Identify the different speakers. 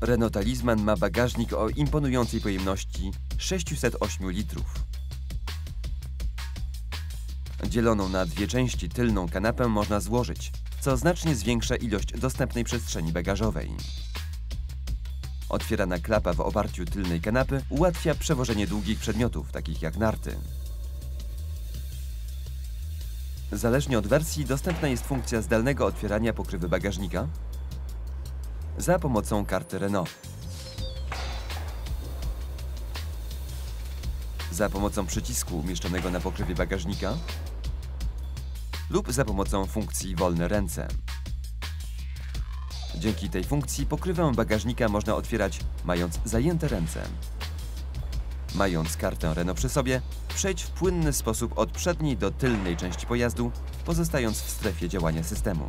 Speaker 1: Renault Talisman ma bagażnik o imponującej pojemności 608 litrów. Dzieloną na dwie części tylną kanapę można złożyć, co znacznie zwiększa ilość dostępnej przestrzeni bagażowej. Otwierana klapa w oparciu tylnej kanapy ułatwia przewożenie długich przedmiotów, takich jak narty. Zależnie od wersji dostępna jest funkcja zdalnego otwierania pokrywy bagażnika za pomocą karty Renault. Za pomocą przycisku umieszczonego na pokrywie bagażnika lub za pomocą funkcji wolne ręce. Dzięki tej funkcji pokrywę bagażnika można otwierać mając zajęte ręce. Mając kartę Renault przy sobie, przejdź w płynny sposób od przedniej do tylnej części pojazdu, pozostając w strefie działania systemu.